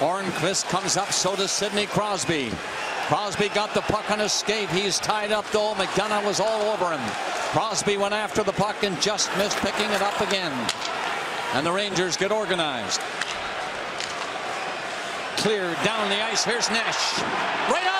Hornqvist comes up, so does Sidney Crosby. Crosby got the puck on his. He's tied up though. McDonagh was all over him. Crosby went after the puck and just missed picking it up again. And the Rangers get organized. Clear down the ice. Here's Nash. Right on!